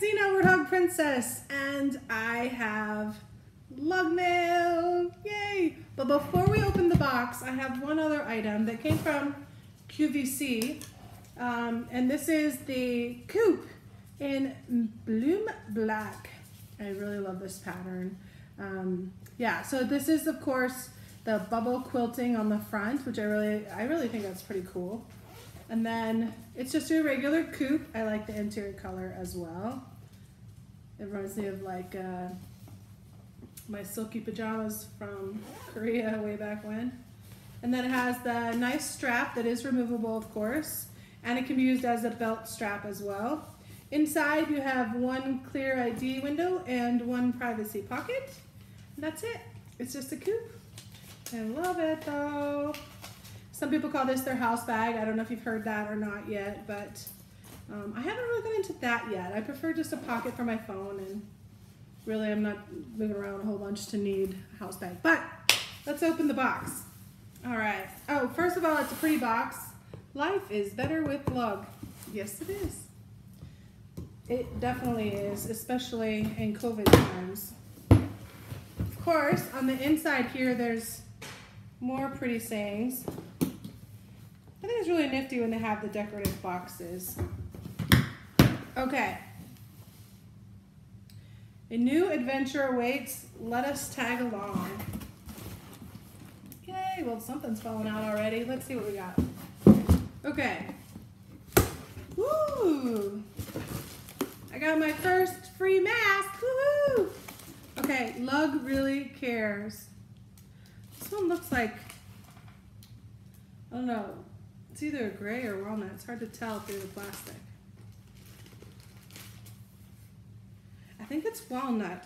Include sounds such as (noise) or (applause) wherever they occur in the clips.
it's Zena Warthog Princess, and I have lug mail. Yay! But before we open the box, I have one other item that came from QVC, um, and this is the coupe in Bloom Black. I really love this pattern. Um, yeah, so this is of course the bubble quilting on the front, which I really, I really think that's pretty cool. And then it's just a regular coupe. I like the interior color as well. It reminds me of like uh, my silky pajamas from Korea (laughs) way back when. And then it has the nice strap that is removable, of course, and it can be used as a belt strap as well. Inside you have one clear ID window and one privacy pocket. And that's it. It's just a coupe. I love it though. Some people call this their house bag. I don't know if you've heard that or not yet, but um, I haven't really gone into that yet. I prefer just a pocket for my phone and really I'm not moving around a whole bunch to need a house bag. But let's open the box. All right. Oh, first of all, it's a pretty box. Life is better with lug. Yes, it is. It definitely is, especially in COVID times. Of course, on the inside here, there's more pretty sayings. Really nifty when they have the decorative boxes. Okay. A new adventure awaits. Let us tag along. Yay, well something's falling out already. Let's see what we got. Okay. Woo! I got my first free mask. Woohoo! Okay, Lug really cares. This one looks like, I don't know, it's either gray or walnut. It's hard to tell through the plastic. I think it's walnut.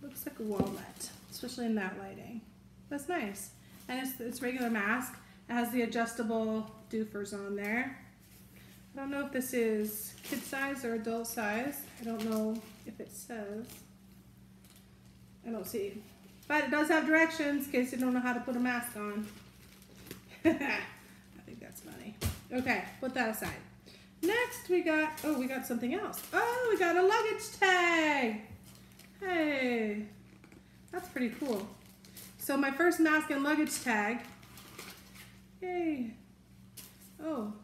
Looks like a walnut, especially in that lighting. That's nice. And it's, it's regular mask. It has the adjustable doofers on there. I don't know if this is kid size or adult size. I don't know if it says. I don't see. But it does have directions in case you don't know how to put a mask on. (laughs) That's funny. Okay, put that aside. Next we got, oh, we got something else. Oh, we got a luggage tag. Hey, that's pretty cool. So my first mask and luggage tag. Yay. Oh,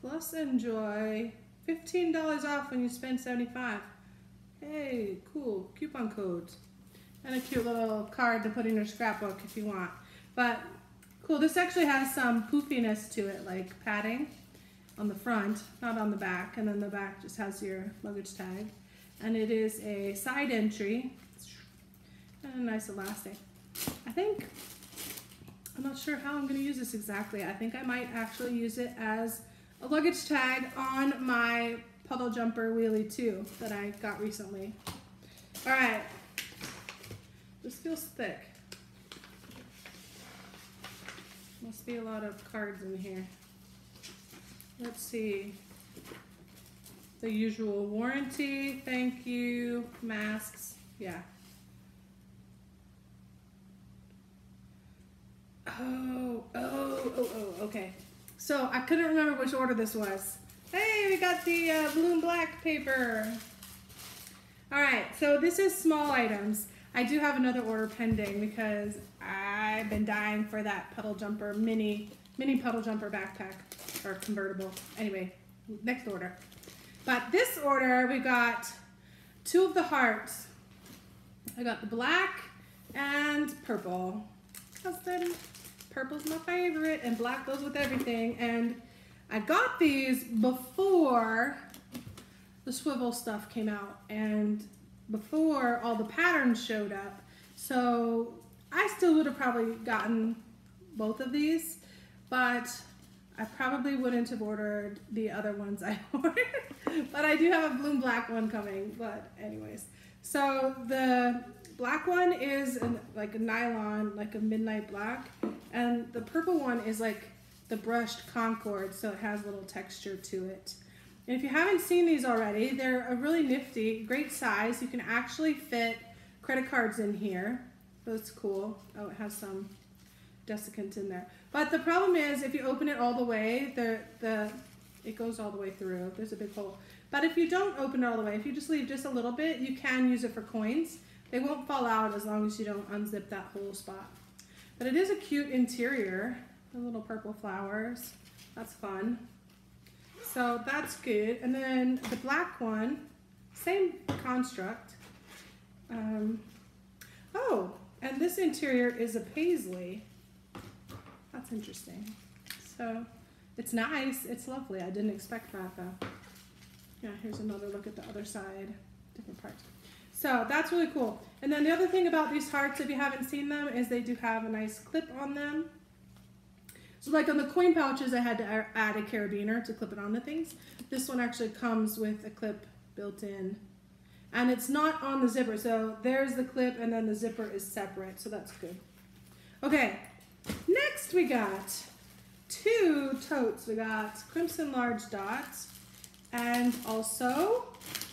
plus enjoy $15 off when you spend 75. Hey, cool, coupon codes. And a cute little card to put in your scrapbook if you want. But cool, this actually has some poofiness to it, like padding on the front, not on the back. And then the back just has your luggage tag. And it is a side entry and a nice elastic. I think, I'm not sure how I'm gonna use this exactly. I think I might actually use it as a luggage tag on my puddle jumper wheelie too that I got recently. All right, this feels thick. Must be a lot of cards in here. Let's see. The usual warranty, thank you, masks, yeah. Oh, oh, oh, oh, okay. So I couldn't remember which order this was. Hey, we got the uh, Bloom Black paper. All right, so this is small items. I do have another order pending because I've been dying for that puddle jumper mini, mini puddle jumper backpack or convertible. Anyway, next order. But this order, we got two of the hearts. I got the black and purple. Custom. Purple's my favorite and black goes with everything. And I got these before the swivel stuff came out and before all the patterns showed up. So I still would have probably gotten both of these, but I probably wouldn't have ordered the other ones I (laughs) ordered. but I do have a bloom black one coming, but anyways. So the black one is an, like a nylon, like a midnight black. And the purple one is like the brushed concord, so it has a little texture to it. And if you haven't seen these already, they're a really nifty, great size. You can actually fit credit cards in here. That's cool. Oh, it has some desiccant in there. But the problem is if you open it all the way, the, the it goes all the way through. There's a big hole. But if you don't open it all the way, if you just leave just a little bit, you can use it for coins. They won't fall out as long as you don't unzip that whole spot. But it is a cute interior. The little purple flowers. That's fun. So that's good. And then the black one, same construct. Um, oh, and this interior is a paisley. That's interesting. So it's nice. It's lovely. I didn't expect that though. Yeah, here's another look at the other side, different parts. So that's really cool. And then the other thing about these hearts, if you haven't seen them, is they do have a nice clip on them. So like on the coin pouches, I had to add a carabiner to clip it on the things. This one actually comes with a clip built in. And it's not on the zipper, so there's the clip and then the zipper is separate, so that's good. Okay, next we got two totes. We got Crimson Large Dots and also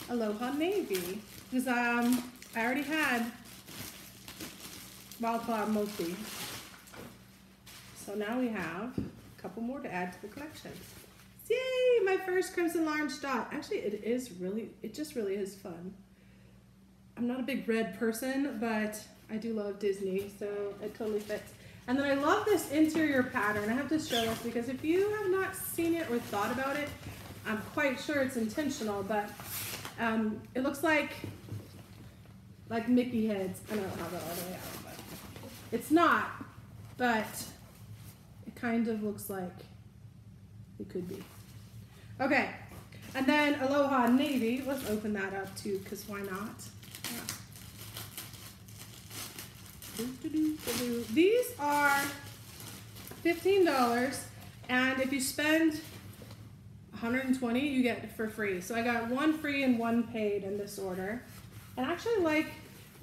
Aloha Navy. Because um, I already had Wildflower Mochi. So now we have a couple more to add to the collection. Yay, my first Crimson Large Dot. Actually, it is really, it just really is fun. I'm not a big red person, but I do love Disney, so it totally fits. And then I love this interior pattern. I have to show this because if you have not seen it or thought about it, I'm quite sure it's intentional, but um, it looks like like Mickey heads. I don't have that all the way out, but it's not, but it kind of looks like it could be. Okay, and then Aloha Navy. Let's open that up too, because why not? These are $15 and if you spend 120 you get for free. So I got one free and one paid in this order. And actually like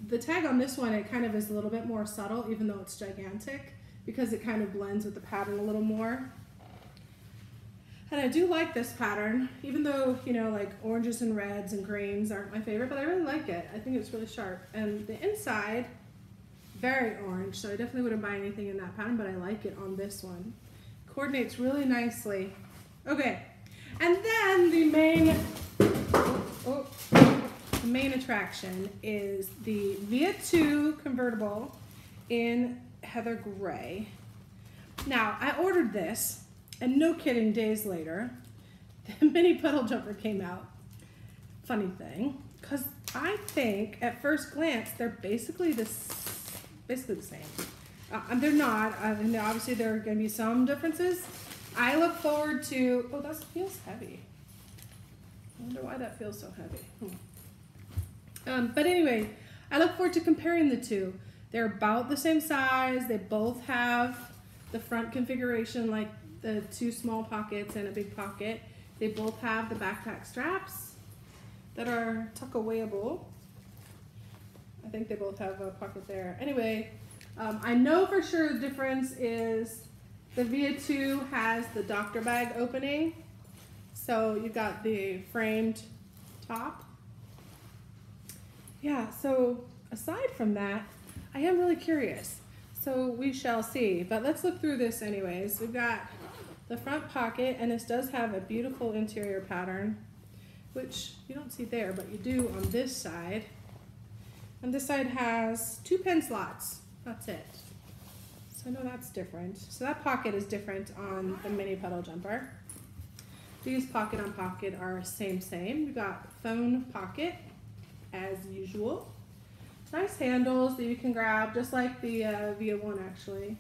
the tag on this one, it kind of is a little bit more subtle even though it's gigantic because it kind of blends with the pattern a little more. And I do like this pattern, even though, you know, like oranges and reds and greens aren't my favorite, but I really like it. I think it's really sharp. And the inside very orange, so I definitely wouldn't buy anything in that pattern, but I like it on this one. Coordinates really nicely. Okay, and then the main, oh, oh the main attraction is the Via 2 convertible in Heather Gray. Now, I ordered this, and no kidding, days later, (laughs) the mini puddle jumper came out. Funny thing, because I think at first glance, they're basically the basically the same. Uh, and they're not, uh, and obviously there are going to be some differences. I look forward to, oh, that feels heavy. I wonder why that feels so heavy. Hmm. Um, but anyway, I look forward to comparing the two. They're about the same size. They both have the front configuration, like the two small pockets and a big pocket. They both have the backpack straps that are tuck awayable. I think they both have a pocket there. Anyway, um, I know for sure the difference is the Via 2 has the doctor bag opening. So you've got the framed top. Yeah, so aside from that, I am really curious. So we shall see, but let's look through this anyways. We've got the front pocket, and this does have a beautiful interior pattern, which you don't see there, but you do on this side. And this side has two pen slots. That's it. So I know that's different. So that pocket is different on the mini puddle jumper. These pocket on pocket are same, same. We've got phone pocket as usual. Nice handles that you can grab, just like the uh, Via 1 actually.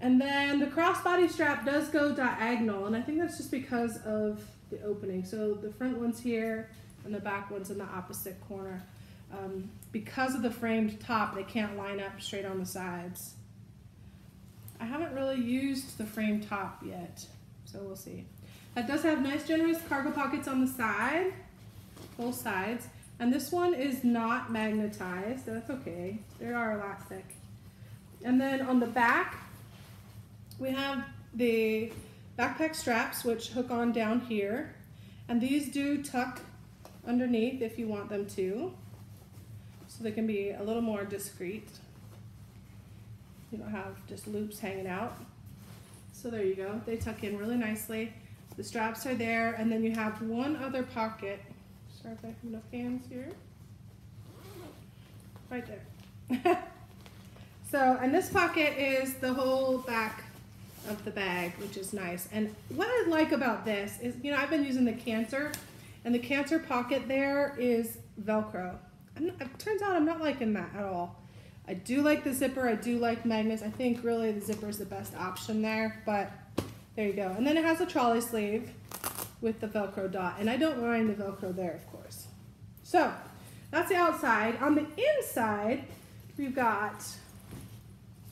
And then the crossbody strap does go diagonal, and I think that's just because of the opening. So the front one's here, and the back one's in the opposite corner um, because of the framed top, they can't line up straight on the sides. I haven't really used the framed top yet, so we'll see. That does have nice generous cargo pockets on the side, both sides. And this one is not magnetized, that's okay. They are elastic. And then on the back, we have the backpack straps, which hook on down here. And these do tuck underneath if you want them to so they can be a little more discreet. You don't have just loops hanging out. So there you go. They tuck in really nicely. The straps are there, and then you have one other pocket. Sorry if I have enough hands here. Right there. (laughs) so, and this pocket is the whole back of the bag, which is nice. And what I like about this is, you know, I've been using the Cancer, and the Cancer pocket there is Velcro. Not, it turns out I'm not liking that at all. I do like the zipper. I do like magnets. I think really the zipper is the best option there, but there you go. And then it has a trolley sleeve with the Velcro dot. And I don't mind the Velcro there, of course. So that's the outside. On the inside, we've got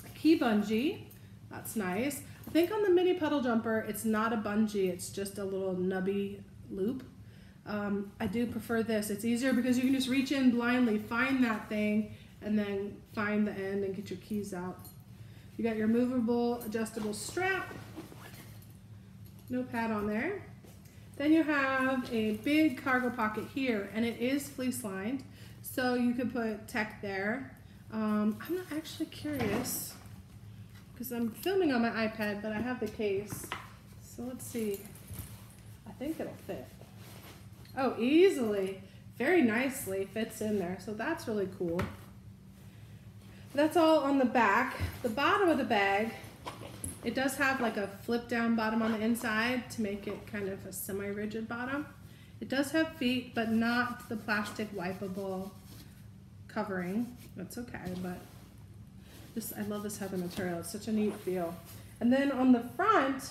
a key bungee. That's nice. Think on the mini puddle jumper, it's not a bungee. It's just a little nubby loop. Um, I do prefer this. It's easier because you can just reach in blindly, find that thing, and then find the end and get your keys out. You got your movable adjustable strap no pad on there. Then you have a big cargo pocket here, and it is fleece lined, so you could put tech there. Um, I'm not actually curious because I'm filming on my iPad, but I have the case. So let's see. I think it'll fit. Oh, easily. Very nicely fits in there, so that's really cool. That's all on the back. The bottom of the bag it does have like a flip down bottom on the inside to make it kind of a semi-rigid bottom. It does have feet, but not the plastic wipeable covering. That's okay, but I love this heather material. It's such a neat feel. And then on the front,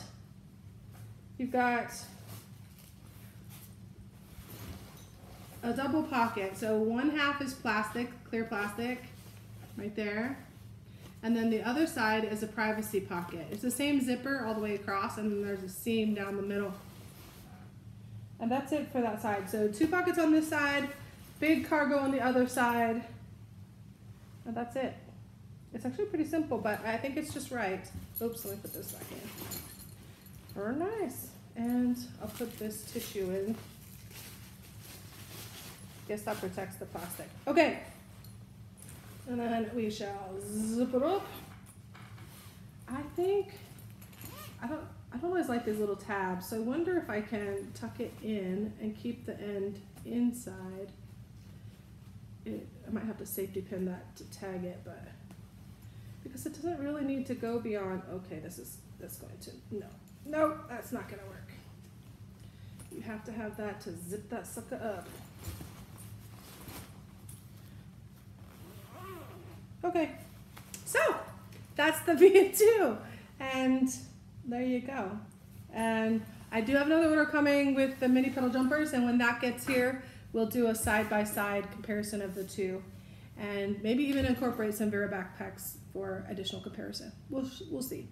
you've got a double pocket. So one half is plastic, clear plastic, right there. And then the other side is a privacy pocket. It's the same zipper all the way across and then there's a seam down the middle. And that's it for that side. So two pockets on this side, big cargo on the other side, and that's it. It's actually pretty simple, but I think it's just right. Oops, let me put this back in. Very nice. And I'll put this tissue in. Guess that protects the plastic. Okay, and then we shall zip it up. I think, I don't, I don't always like these little tabs, so I wonder if I can tuck it in and keep the end inside. It, I might have to safety pin that to tag it, but because it doesn't really need to go beyond, okay, this is, that's going to, no, no, that's not gonna work. You have to have that to zip that sucker up. Okay, so that's the (laughs) V2, and there you go. And I do have another order coming with the mini puddle jumpers, and when that gets here, we'll do a side-by-side -side comparison of the two, and maybe even incorporate some Vera backpacks for additional comparison. We'll, we'll see.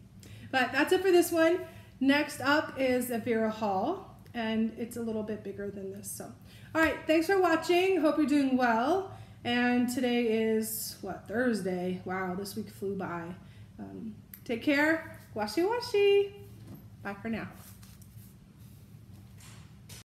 But that's it for this one. Next up is a Vera haul, and it's a little bit bigger than this. So, all right, thanks for watching. Hope you're doing well. And today is, what, Thursday. Wow, this week flew by. Um, take care. Washi washi. Bye for now.